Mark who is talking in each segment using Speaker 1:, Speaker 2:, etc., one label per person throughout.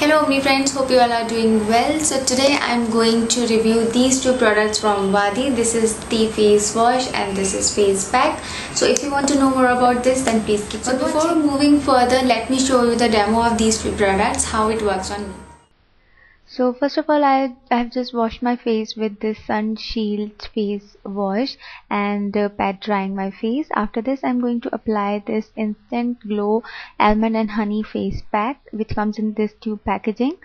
Speaker 1: Hello me friends, hope you all are doing well. So today I'm going to review these two products from Vaadi. This is the face wash and this is face pack. So if you want to know more about this then please keep So before moving further, let me show you the demo of these two products, how it works on me.
Speaker 2: So first of all I, have just washed my face with this Sun Shield face wash and uh, pat drying my face. After this I'm going to apply this Instant Glow Almond and Honey face pack which comes in this tube packaging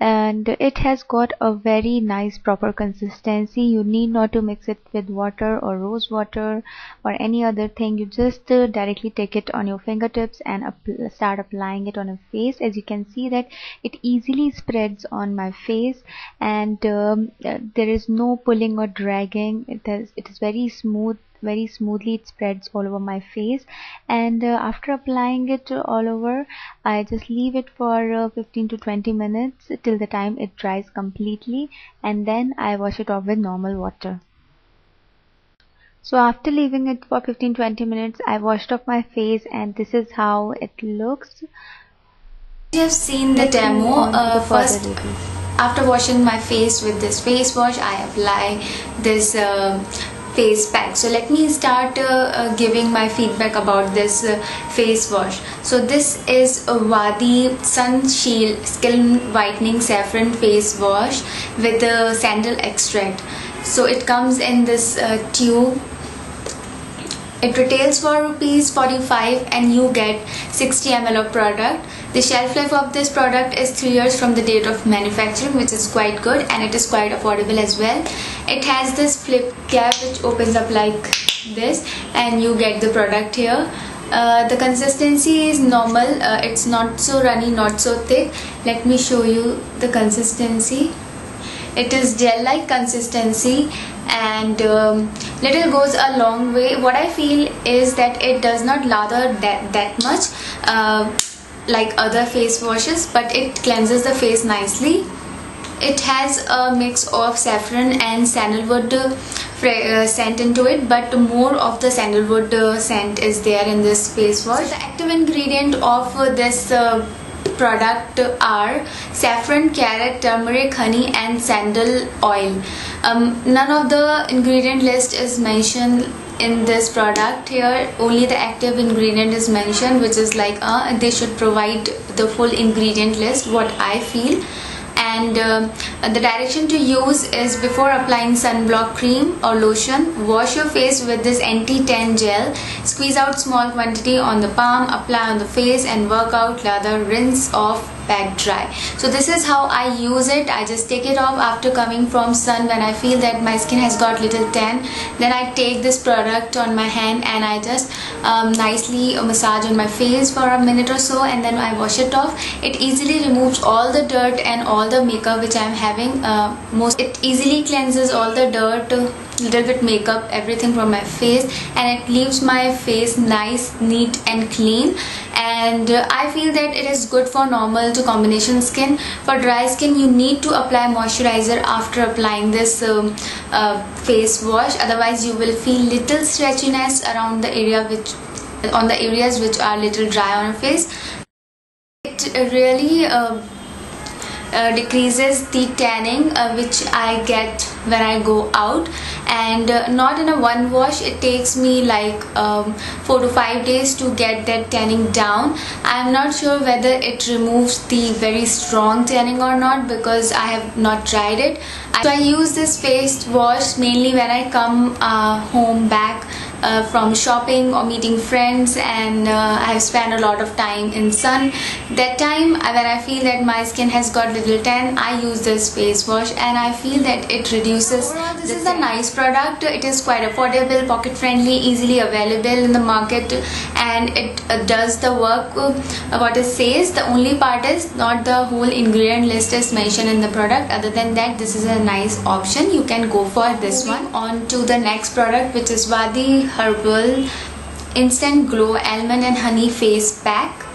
Speaker 2: and it has got a very nice proper consistency. You need not to mix it with water or rose water or any other thing. You just uh, directly take it on your fingertips and start applying it on your face. As you can see that it easily spreads on my face and um, uh, there is no pulling or dragging. It is it is very smooth very smoothly it spreads all over my face. And uh, after applying it all over I just leave it for uh, 15 to 20 minutes till the time it dries completely. And then I wash it off with normal water. So after leaving it for 15-20 minutes I washed off my face and this is how it looks.
Speaker 1: You have seen the demo uh, first after washing my face with this face wash I apply this uh, face pack. So let me start uh, uh, giving my feedback about this uh, face wash. So this is a Vaadi Sun Shield Skin Whitening Saffron Face Wash with the sandal extract. So it comes in this uh, tube. It retails for rupees 45 and you get 60 ml of product. The shelf life of this product is 3 years from the date of manufacturing which is quite good and it is quite affordable as well. It has this flip cap which opens up like this and you get the product here. Uh, the consistency is normal, uh, it's not so runny, not so thick. Let me show you the consistency it is gel like consistency and um, little goes a long way what I feel is that it does not lather that, that much uh, like other face washes but it cleanses the face nicely it has a mix of saffron and sandalwood uh, scent into it but more of the sandalwood uh, scent is there in this face wash the active ingredient of uh, this product are saffron, carrot, turmeric, honey and sandal oil. Um, none of the ingredient list is mentioned in this product here only the active ingredient is mentioned which is like uh, they should provide the full ingredient list what I feel. And uh, the direction to use is before applying sunblock cream or lotion wash your face with this anti-tan gel. Squeeze out small quantity on the palm apply on the face and work out lather rinse off dry. So this is how I use it. I just take it off after coming from sun. When I feel that my skin has got little tan then I take this product on my hand and I just um, nicely massage on my face for a minute or so and then I wash it off. It easily removes all the dirt and all the makeup which I am having uh, most it easily cleanses all the dirt little bit makeup everything from my face and it leaves my face nice neat and clean. And uh, I feel that it is good for normal to combination skin. For dry skin you need to apply moisturizer after applying this um, uh, face wash. Otherwise you will feel little stretchiness around the area which on the areas which are little dry on your face. It really uh, uh, decreases the tanning uh, which I get when I go out. And uh, not in a one wash. It takes me like um, four to five days to get that tanning down. I'm not sure whether it removes the very strong tanning or not because I have not tried it. So I use this face wash mainly when I come uh, home back uh, from shopping or meeting friends and uh, I have spent a lot of time in sun. That time uh, when I feel that my skin has got little tan I use this face wash and I feel that it reduces. This is a nice product. It is quite affordable pocket friendly easily available in the market and it uh, does the work uh, what it says. The only part is not the whole ingredient list is mentioned in the product. Other than that this is a nice option. You can go for this one. On to the next product which is Vaadi Herbal Instant Glow Almond and Honey Face Pack.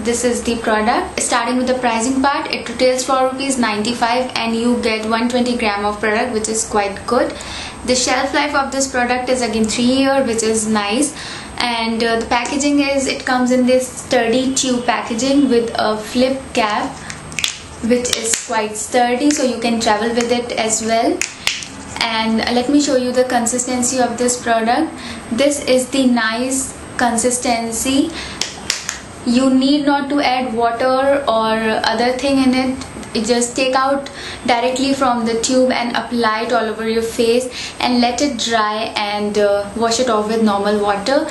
Speaker 1: This is the product. Starting with the pricing part, it retails for rupees 95 and you get 120 gram of product which is quite good. The shelf life of this product is again 3 year which is nice and uh, the packaging is it comes in this sturdy tube packaging with a flip cap which is quite sturdy so you can travel with it as well and let me show you the consistency of this product. This is the nice consistency. You need not to add water or other thing in it. Just take out directly from the tube and apply it all over your face and let it dry and uh, wash it off with normal water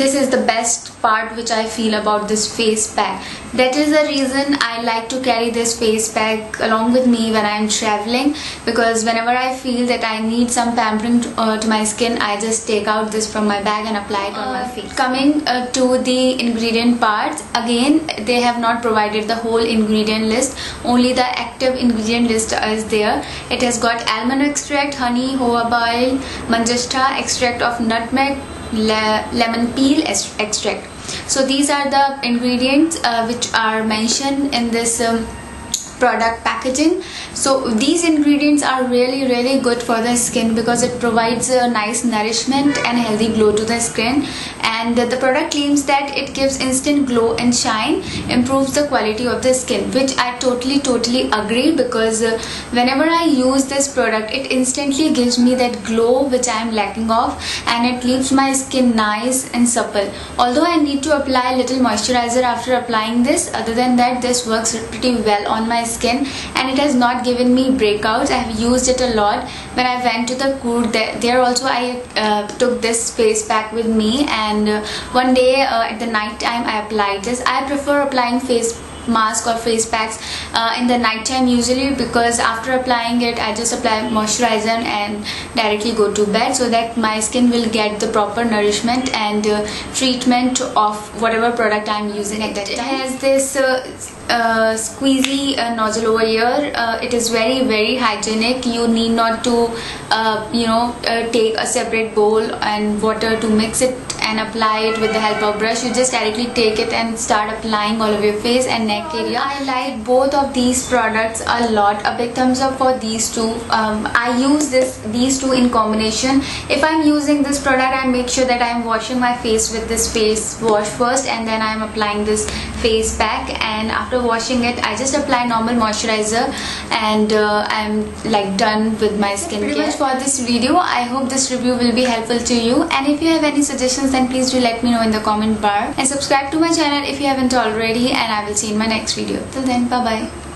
Speaker 1: this is the best part which I feel about this face pack. That is the reason I like to carry this face pack along with me when I'm traveling because whenever I feel that I need some pampering to, uh, to my skin I just take out this from my bag and apply it on my face. Coming uh, to the ingredient parts again they have not provided the whole ingredient list. Only the active ingredient list is there. It has got almond extract honey jojoba oil manjistha extract of nutmeg le lemon peel extract. So these are the ingredients uh, which are mentioned in this um, product packaging. So these ingredients are really really good for the skin because it provides a nice nourishment and healthy glow to the skin. And the product claims that it gives instant glow and shine improves the quality of the skin which I totally totally agree because uh, whenever I use this product it instantly gives me that glow which I am lacking of and it leaves my skin nice and supple. Although I need to apply a little moisturizer after applying this other than that this works pretty well on my skin and it has not given me breakouts. I have used it a lot. When I went to the there, there also I uh, took this face pack with me and uh, one day uh, at the night time I applied this. I prefer applying face mask or face packs uh, in the night time usually because after applying it I just apply moisturizer and directly go to bed so that my skin will get the proper nourishment and uh, treatment of whatever product I'm using at that time. It has this uh, uh, squeezy uh, nozzle over here uh, it is very very hygienic you need not to uh, you know uh, take a separate bowl and water to mix it and apply it with the help of brush. You just directly take it and start applying all over your face and neck area. I like both of these products a lot. A big thumbs up for these two. Um, I use this these two in combination. If I'm using this product I make sure that I'm washing my face with this face wash first and then I'm applying this face pack and after washing it I just apply normal moisturizer and uh, I'm like done with my skincare. Pretty much for this video I hope this review will be helpful to you and if you have any suggestions then please do let me know in the comment bar and subscribe to my channel if you haven't already and I will see you in my next video. Till then bye bye.